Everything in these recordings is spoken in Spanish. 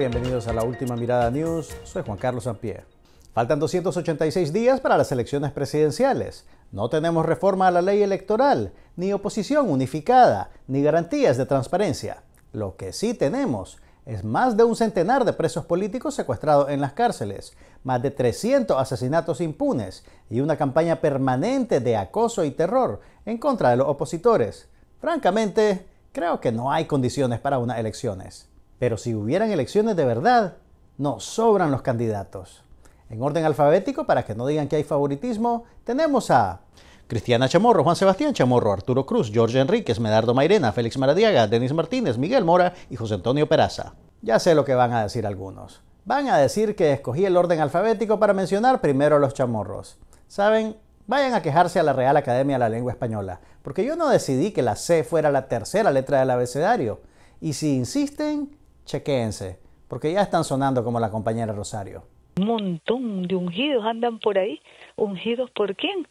Bienvenidos a la última mirada news. Soy Juan Carlos Sampier. Faltan 286 días para las elecciones presidenciales. No tenemos reforma a la ley electoral, ni oposición unificada, ni garantías de transparencia. Lo que sí tenemos es más de un centenar de presos políticos secuestrados en las cárceles, más de 300 asesinatos impunes y una campaña permanente de acoso y terror en contra de los opositores. Francamente, creo que no hay condiciones para unas elecciones. Pero si hubieran elecciones de verdad, no sobran los candidatos. En orden alfabético, para que no digan que hay favoritismo, tenemos a Cristiana Chamorro, Juan Sebastián Chamorro, Arturo Cruz, Jorge Enríquez, Medardo Mairena, Félix Maradiaga, Denis Martínez, Miguel Mora y José Antonio Peraza. Ya sé lo que van a decir algunos. Van a decir que escogí el orden alfabético para mencionar primero a los chamorros. ¿Saben? Vayan a quejarse a la Real Academia de la Lengua Española, porque yo no decidí que la C fuera la tercera letra del abecedario. Y si insisten, chequéense, porque ya están sonando como la compañera Rosario. Un montón de ungidos andan por ahí. ¿Ungidos por quién?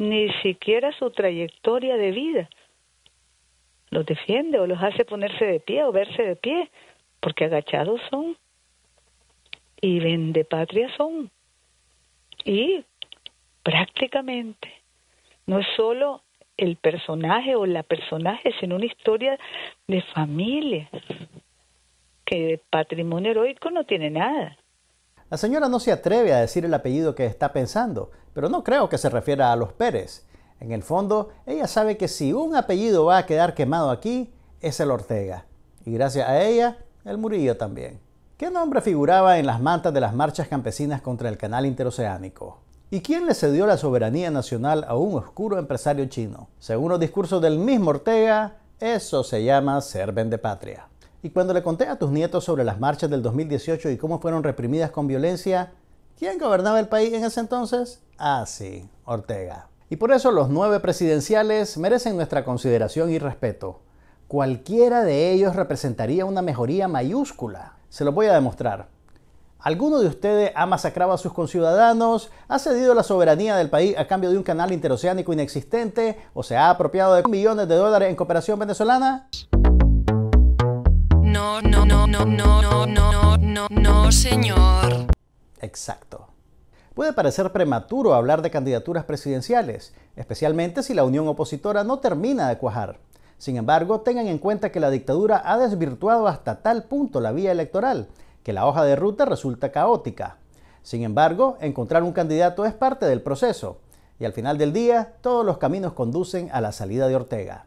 ni siquiera su trayectoria de vida los defiende o los hace ponerse de pie o verse de pie, porque agachados son y vende patria son. Y prácticamente no es solo el personaje o la personaje, sino una historia de familia, que de patrimonio heroico no tiene nada. La señora no se atreve a decir el apellido que está pensando, pero no creo que se refiera a los Pérez. En el fondo, ella sabe que si un apellido va a quedar quemado aquí, es el Ortega. Y gracias a ella, el Murillo también. ¿Qué nombre figuraba en las mantas de las marchas campesinas contra el canal interoceánico? ¿Y quién le cedió la soberanía nacional a un oscuro empresario chino? Según los discursos del mismo Ortega, eso se llama ser patria. Y cuando le conté a tus nietos sobre las marchas del 2018 y cómo fueron reprimidas con violencia, ¿quién gobernaba el país en ese entonces? Ah, sí, Ortega. Y por eso los nueve presidenciales merecen nuestra consideración y respeto. Cualquiera de ellos representaría una mejoría mayúscula. Se lo voy a demostrar. ¿Alguno de ustedes ha masacrado a sus conciudadanos, ha cedido la soberanía del país a cambio de un canal interoceánico inexistente o se ha apropiado de millones de dólares en cooperación venezolana? No, no, no, no, no, no, no, no, no, señor. Exacto. Puede parecer prematuro hablar de candidaturas presidenciales, especialmente si la unión opositora no termina de cuajar. Sin embargo, tengan en cuenta que la dictadura ha desvirtuado hasta tal punto la vía electoral que la hoja de ruta resulta caótica. Sin embargo, encontrar un candidato es parte del proceso, y al final del día todos los caminos conducen a la salida de Ortega.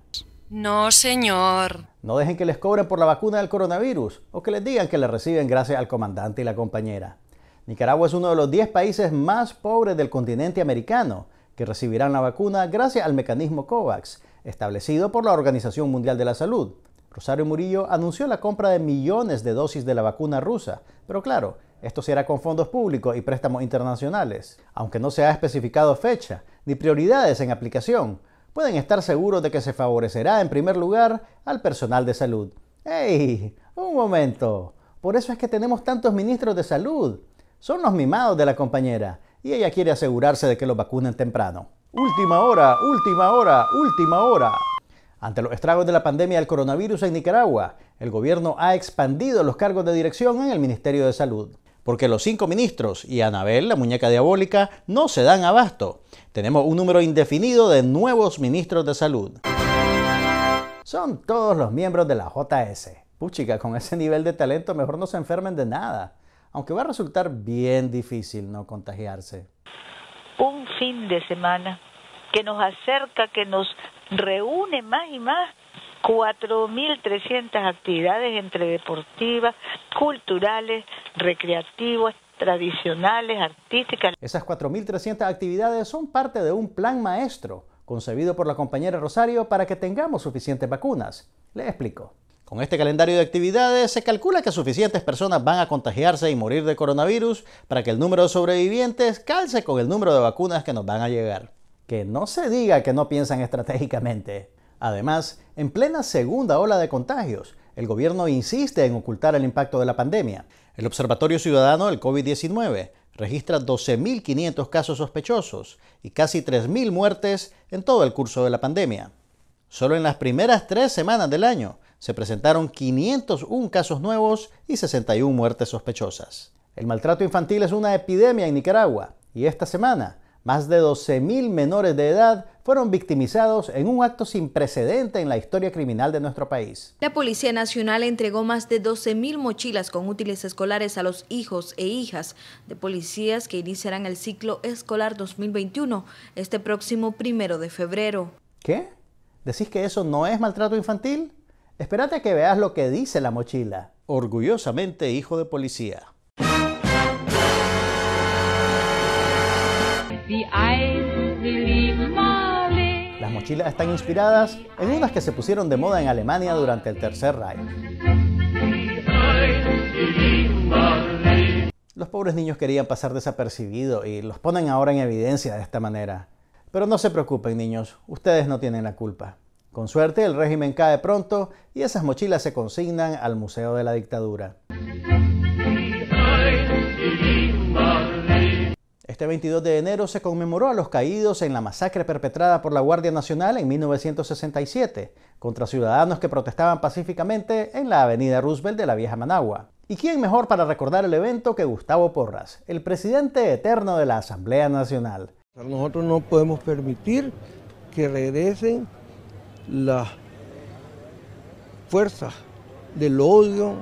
No, señor. No dejen que les cobren por la vacuna del coronavirus o que les digan que le reciben gracias al comandante y la compañera. Nicaragua es uno de los 10 países más pobres del continente americano que recibirán la vacuna gracias al mecanismo COVAX, establecido por la Organización Mundial de la Salud. Rosario Murillo anunció la compra de millones de dosis de la vacuna rusa, pero claro, esto será con fondos públicos y préstamos internacionales. Aunque no se ha especificado fecha ni prioridades en aplicación, pueden estar seguros de que se favorecerá en primer lugar al personal de salud. ¡Ey! Un momento. Por eso es que tenemos tantos ministros de salud. Son los mimados de la compañera y ella quiere asegurarse de que los vacunen temprano. Última hora, última hora, última hora. Ante los estragos de la pandemia del coronavirus en Nicaragua, el gobierno ha expandido los cargos de dirección en el Ministerio de Salud porque los cinco ministros y Anabel, la muñeca diabólica, no se dan abasto. Tenemos un número indefinido de nuevos ministros de salud. Son todos los miembros de la JS. Puchica, con ese nivel de talento mejor no se enfermen de nada, aunque va a resultar bien difícil no contagiarse. Un fin de semana que nos acerca, que nos reúne más y más 4.300 actividades entre deportivas, culturales, recreativas, tradicionales, artísticas. Esas 4.300 actividades son parte de un plan maestro concebido por la compañera Rosario para que tengamos suficientes vacunas. Le explico. Con este calendario de actividades se calcula que suficientes personas van a contagiarse y morir de coronavirus para que el número de sobrevivientes calce con el número de vacunas que nos van a llegar. Que no se diga que no piensan estratégicamente. Además, en plena segunda ola de contagios, el gobierno insiste en ocultar el impacto de la pandemia. El Observatorio Ciudadano del COVID-19 registra 12.500 casos sospechosos y casi 3.000 muertes en todo el curso de la pandemia. Solo en las primeras tres semanas del año se presentaron 501 casos nuevos y 61 muertes sospechosas. El maltrato infantil es una epidemia en Nicaragua y esta semana más de 12.000 menores de edad fueron victimizados en un acto sin precedente en la historia criminal de nuestro país. La Policía Nacional entregó más de 12.000 mochilas con útiles escolares a los hijos e hijas de policías que iniciarán el ciclo escolar 2021 este próximo primero de febrero. ¿Qué? ¿Decís que eso no es maltrato infantil? Espérate a que veas lo que dice la mochila. Orgullosamente hijo de policía. Las mochilas están inspiradas en unas que se pusieron de moda en Alemania durante el Tercer Reich. Los pobres niños querían pasar desapercibidos y los ponen ahora en evidencia de esta manera. Pero no se preocupen niños, ustedes no tienen la culpa. Con suerte el régimen cae pronto y esas mochilas se consignan al Museo de la Dictadura. Este 22 de enero se conmemoró a los caídos en la masacre perpetrada por la Guardia Nacional en 1967 contra ciudadanos que protestaban pacíficamente en la avenida Roosevelt de la vieja Managua. ¿Y quién mejor para recordar el evento que Gustavo Porras, el presidente eterno de la Asamblea Nacional? Nosotros no podemos permitir que regresen las fuerzas del odio,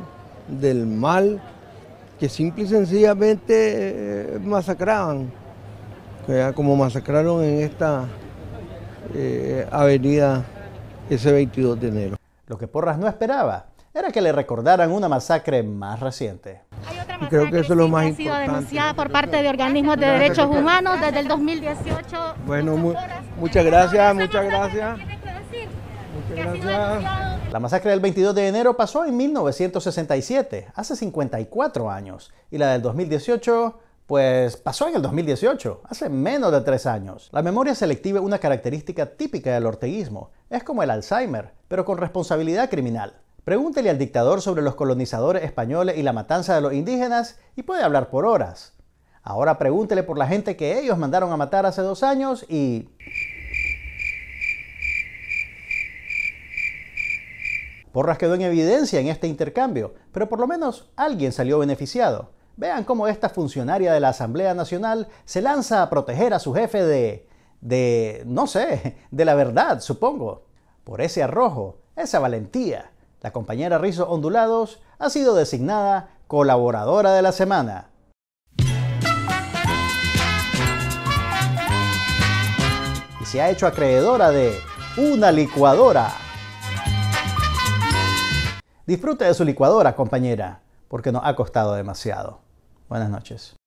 del mal, que simple y sencillamente eh, masacraban, como masacraron en esta eh, avenida ese 22 de enero. Lo que Porras no esperaba era que le recordaran una masacre más reciente. Hay otra masacre Creo que eso es lo más ha sido denunciada por parte de organismos de derechos humanos desde el 2018. Bueno, muchas gracias, muchas gracias. La masacre del 22 de enero pasó en 1967, hace 54 años, y la del 2018 pues pasó en el 2018, hace menos de tres años. La memoria selectiva es una característica típica del orteguismo. Es como el Alzheimer, pero con responsabilidad criminal. Pregúntele al dictador sobre los colonizadores españoles y la matanza de los indígenas y puede hablar por horas. Ahora pregúntele por la gente que ellos mandaron a matar hace dos años y... Porras quedó en evidencia en este intercambio, pero por lo menos alguien salió beneficiado. Vean cómo esta funcionaria de la Asamblea Nacional se lanza a proteger a su jefe de... de... no sé, de la verdad, supongo. Por ese arrojo, esa valentía, la compañera Rizo Ondulados ha sido designada colaboradora de la semana. Y se ha hecho acreedora de una licuadora. Disfrute de su licuadora, compañera, porque nos ha costado demasiado. Buenas noches.